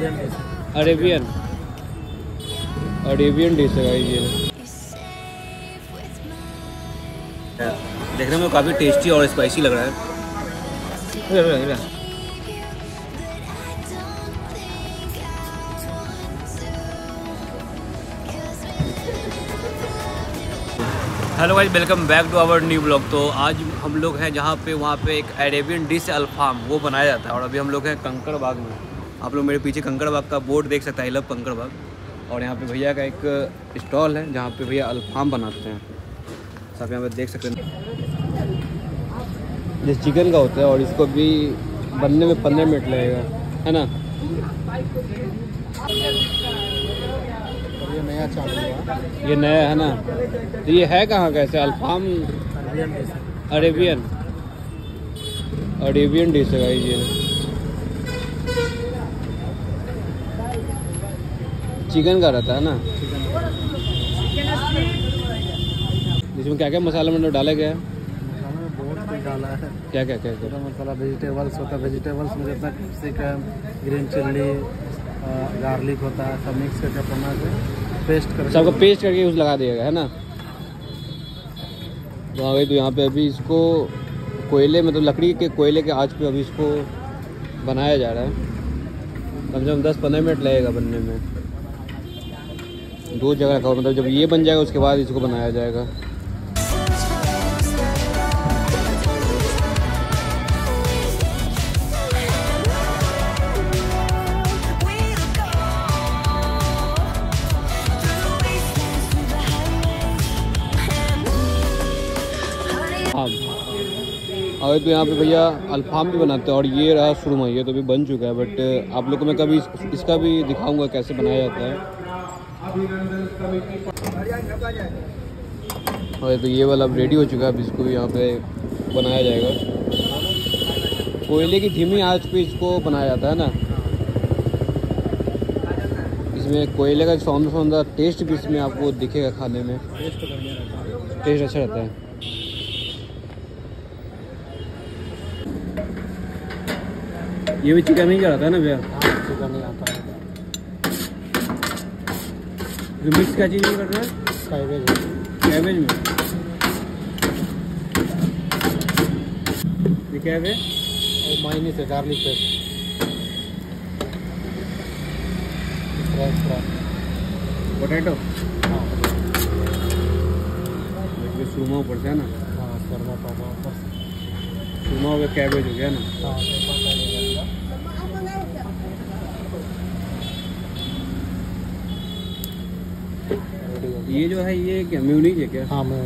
Arabian Arabian dish है भाई ये। देखने में काफ़ी टेस्टी और स्पाइसी लग रहा है। Hello guys welcome back to our new blog तो आज हम लोग हैं जहाँ पे वहाँ पे एक अरेबियन डिश अल्फाम वो बनाया जाता है और अभी हम लोग हैं कंकड़ बाग में। आप लोग मेरे पीछे कंकड़ बाग का बोर्ड देख सकते हैं आई लव कंकड़ बाग। और यहाँ पे भैया का एक स्टॉल है जहाँ पे भैया अल्फाम बनाते हैं। तो आप यहाँ पे देख सकते हैं। ये चिकन का होता है और इसको भी बनने में पंद्रह मिनट लगेगा है ना? ये नया हुआ। ये नया है ना? तो ये है कहाँ कैसे अल्फाम? Arabian Arabian. डिश है ये। चिकन का रहता है ना? इसमें क्या क्या मसाला मतलब डाला गया है? डाला है। क्या क्या क्या क्या पूरा मसाला वेजिटेबल्स होता है। वेजिटेबल्स में जितना कैप्सिकम ग्रीन चिल्ली गार्लिक होता है सब मिक्स करके बना के पेस्ट करके सबको पेस्ट करके उस लगा दिया गया है ना? तो आ गई तो यहाँ पे अभी इसको कोयले मतलब लकड़ी के कोयले के आँच पे अभी इसको बनाया जा रहा है। कम से कम दस पंद्रह मिनट लगेगा बनने में। दो जगह रखा हुआ मतलब जब ये बन जाएगा उसके बाद इसको बनाया जाएगा। अगर तो यहाँ पे भैया अल्फाम भी बनाते हैं और ये रहा सुरमा ये तो भी बन चुका है बट आप लोग को मैं कभी इस, इसका भी दिखाऊँगा कैसे बनाया जाता है। और तो ये वाला अब रेडी हो चुका है, अब इसको भी यहाँ पे बनाया जाएगा। कोयले की धीमी आँच पे इसको बनाया जाता है ना? इसमें कोयले का सौंदर सौंदर टेस्ट भी इसमें आपको दिखेगा खाने में। टेस्ट है अच्छा रहता है। ये भी चिकन ही रहता है ना भैया? हाँ चिकन नहीं आता है। जो मिक्स क्या चीज़ कर रहा है? कैबेज कैबेज में। ये है? और माइनी से गार्लिक पेस्ट पोटैटो हाँ। ये सुरमा ऊपर से है ना? हाँ शर्मा पापा ऊपर से हो गया कैबेज हो गया ना हाँ पेपर कैबेज रहेगा रेडी हो ये जो है ये क्या म्यूनीज है क्या? हाँ मैं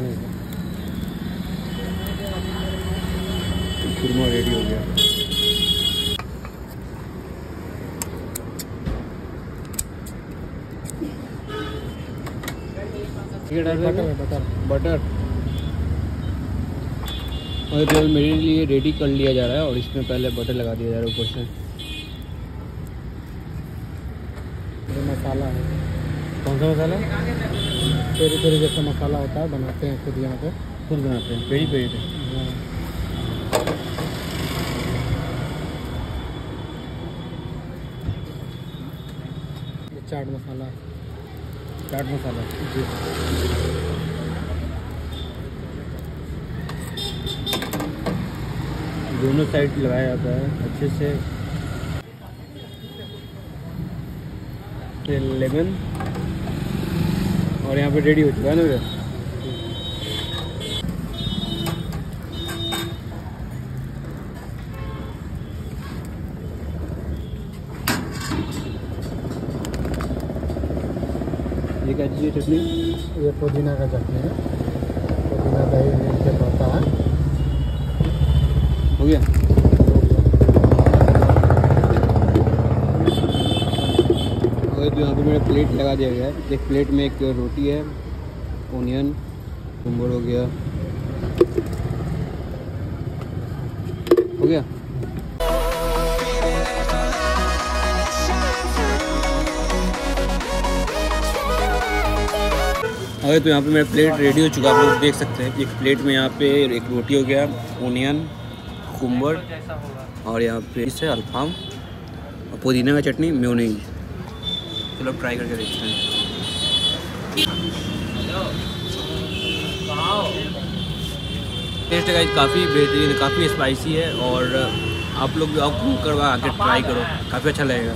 सुरमा रेडी हो गया। ये डाल बटर बटर। बटर? और मेरे लिए रेडी कर लिया जा रहा है और इसमें पहले बटर लगा दिया जा रहा है ऊपर से। मसाला है। कौन सा मसाला? पेरी पेरी जैसा मसाला होता है बनाते हैं खुद यहाँ पे। खुद बनाते हैं पेड़ी पेड़ी पे। चाट मसाला। चाट मसाला। जी। दोनों साइड लगाया जाता है अच्छे से। लेमन। और यहाँ पे रेडी हो चुका है ना मेरा। ये क्या चीज़ चटनी? ये पुदीना का चटनी है। पुदीना दही के बनता है। हो गया? मेरा प्लेट लगा दिया गया है। एक प्लेट में एक रोटी है ओनियन कुम्बर हो गया। हो गया? अगर तो यहाँ पे मेरा प्लेट रेडी हो चुका है। आप लोग देख सकते हैं। एक प्लेट में यहाँ पे एक रोटी हो गया ओनियन कुम्बर और यहाँ पे इसे अल्फाम, और पुदीना का चटनी म्यूनीज चलो ट्राई करके देखते हैं। टेस्ट है काफ़ी बेहतरीन, काफ़ी स्पाइसी है और आप लोग भी आप घूम कर आके ट्राई करो। काफ़ी अच्छा लगेगा।